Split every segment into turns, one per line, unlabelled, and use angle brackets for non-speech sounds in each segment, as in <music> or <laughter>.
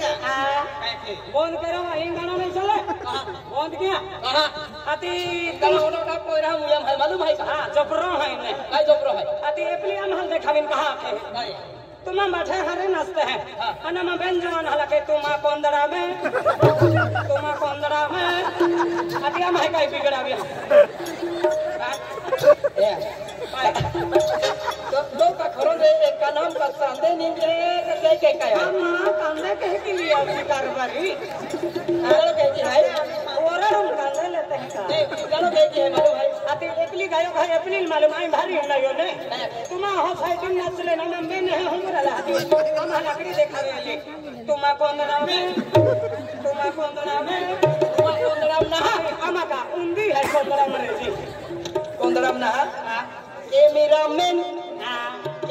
काय
बंद करो इन गाना नहीं चले। बंद किया? अति
होनो का कोई रहा मुयम है मालूम है का
हाँ जबरो है ने
काय जोप्रो है
अति एपली अनहल देखाविन कहा के
काय
तुम बैठे हरे नाचते हैं।
हाँ।
अनमा व्यंजन हलके तुम कोंदड़ा में। तुम कोंदड़ा में। अति हम है कहीं बिगड़ा भी
ए <laughs> तो दो नाम नहीं जे के के काय है
हम कांदे कह के लिए अभी कारबारी।
चलो के जी है।
और हम कांदे लेते हैं का?
ए चलो के मालूम है।
अति एपली गायो भाई एपली मालूम आई भारी नहीं हो ने तुम हो साइड में नाच ले ना मैं नहीं हम रला हम लकड़ी देखा रहे ले तुम कोंदड़ा में तुम कोंदड़ा में
तुम कोंदड़ा ना
अमा का उंदी है कोंदड़ा में रे जी
कोंदड़ा ना ए मेरा मेन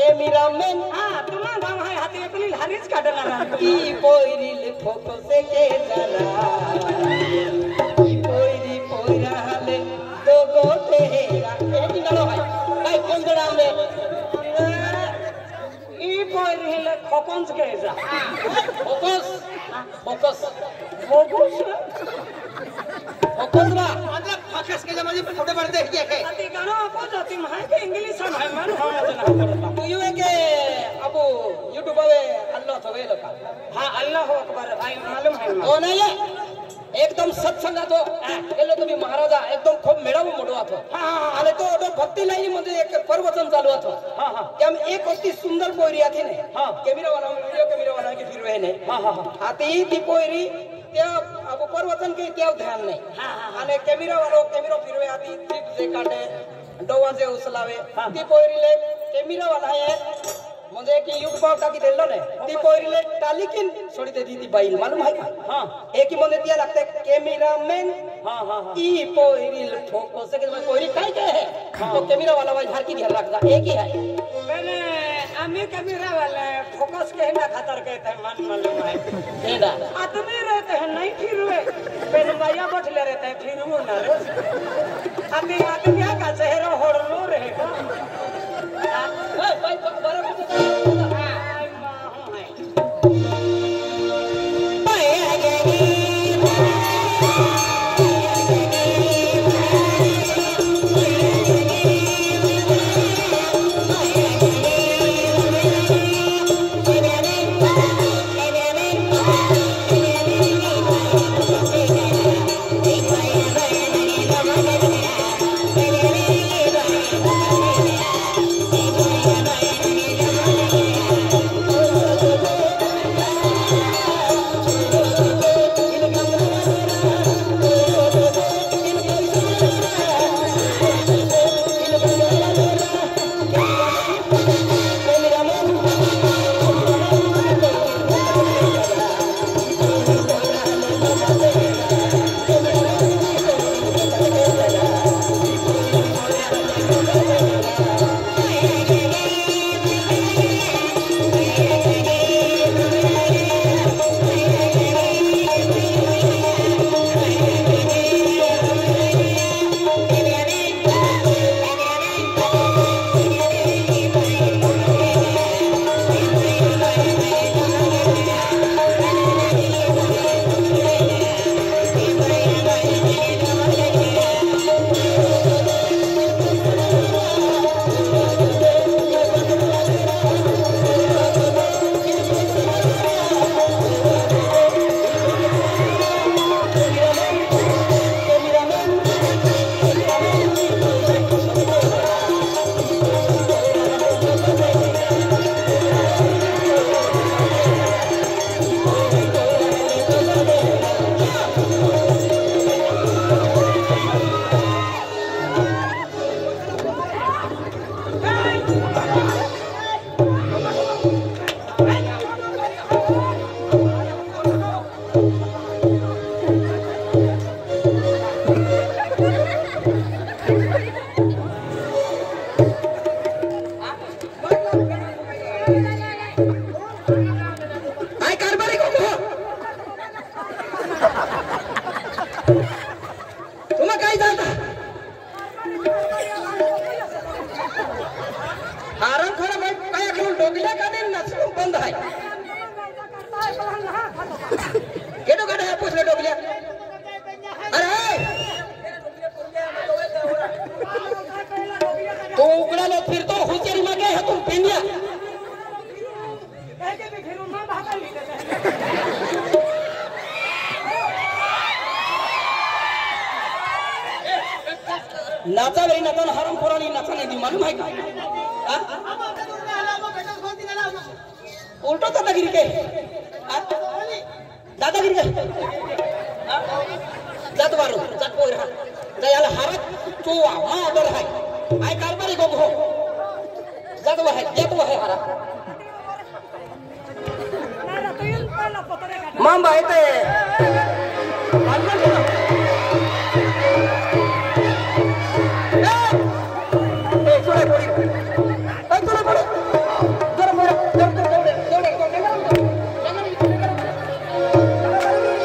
ए मेरा मेन
हाँ तुम्हारा गाँव है हाथी अपनी हरीज का डला रहा
की पोइरिल फोको से के जला की पोइरी पोइरा हाले दो गो तेरा ए की गलो है काय कोंदड़ा में
ई बोल रही है खोकंस
फोकस के जमाने पे देख के
अति गाना आपो जाती में है कि इंग्लिश में है मन हम जना करता
तू यू के अब यूट्यूब पे अल्लाह तो वे लोका
हाँ अल्लाह अकबर भाई मालूम है
ओ नाही आहे. एकदम सत्संगा तो गेलो तुम्ही महाराजा एकदम खूप मेळावं मोठवा तो
हाँ हाँ
आणि तो तो भक्ती लाईनी मध्ये एक प्रवचन चालू होतो
हाँ हाँ।
त्याम एक अति सुंदर पोयरी आती ने।
हाँ.
कॅमेरा वाला व्हिडिओ कॅमेरा वाला के फिरवे ने।
हाँ हाँ हाँ।
आता ही ती पोयरी त्या अब प्रवचन के त्या ध्यान नहीं
हाँ, हाँ, हाँ.
कॅमेरा वालो कॅमेरा फिरवे आती ट्रिप जे काढे डोवाचे उचलावे
हाँ.
ती वाला कॅमेरा वाला आहे म्हणजे की युग पाव टाकी दिलो ने ती पोयरीले टालिकीन सोडी देती ती बाईल मालूम आहे का
हाँ
एक ही मध्ये त्या लागते कॅमेरामॅन
हाँ हाँ हाँ
ई पोहरी ठोको से के पोहरी काय काय है तो कैमरा वाला वाला झार की ध्यान रखना एक ही है
मैंने अमी कबीरा वाले फोकस के ना खतर कहते हैं मन मालूम है
तेरा
आदमी रहते हैं नहीं फिर हुए पेनवाइया बैठले रहते हैं फिर वो ना रे अभी आदमी
डोगल्या अरे तो उकडालो फिरतो हुचेरी मागे हे तू पेंडिया नाचा बरी नाचा हरम पुराणी नाचा नाही दी मालूम का हा? उलटो दादागिरी काय हा? दादागिरी काय? जात बारो जात पोर हा. जा याला हारत चोवा मा अदर हाय. आय कारभारी गो हो. जात वहाय जात वहाय हारा. मांबा येते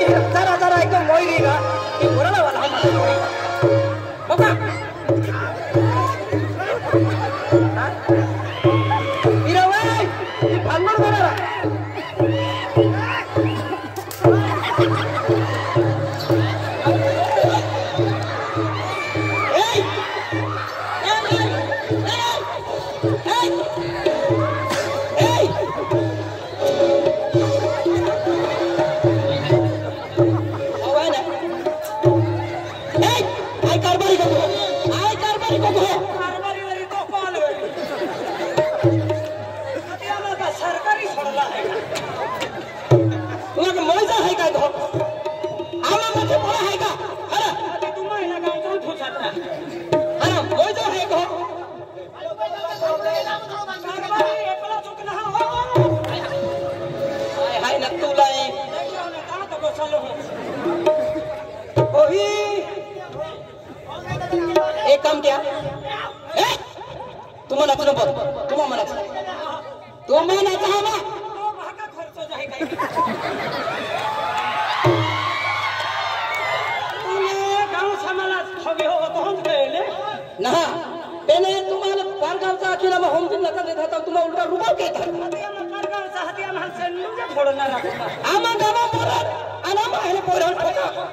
जरा जरा एकदम मोयरी का ती मुराला वाला हो का हिराबाई, ती भांडण बोलायला. Hey! एक काम क्या ए तुम्हाला तुला बोल तुम्हा म्हणायचं तुम्हा म्हणायचं हा ना ना त्याने तुम्हाला पारगावचा अखिला मग होम दिन नका देत होता तुम्हाला उलटा रुबाब घेत आम्हा गावा पोरात आणि आम्हा ह्याला पोरावर ठोका